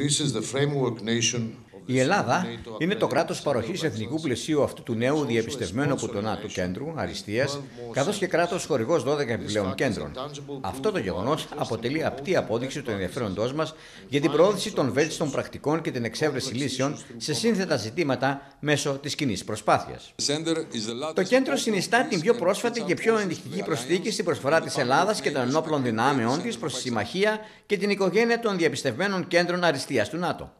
Greece is the framework nation Η Ελλάδα είναι το κράτος παροχής εθνικού πλαισίου αυτού του νέου διαπιστευμένου από το ΝΑΤΟ κέντρου αριστείας, καθώς και κράτος χορηγός 12 επιπλέον κέντρων. Αυτό το γεγονός αποτελεί απτή απόδειξη του ενδιαφέροντός μας για την προώθηση των βέλτιστων πρακτικών και την εξέβρεση λύσεων σε σύνθετα ζητήματα μέσω της κοινή προσπάθειας. Το κέντρο συνιστά την πιο πρόσφατη και πιο ενδεικτική προσθήκη στην προσφορά της Ελλάδας και των ενόπλων δυνάμεών της προς τη συμμαχία και την οικογένεια των διαπιστευμένων κέντρων αριστείας του ΝΑΤΟ.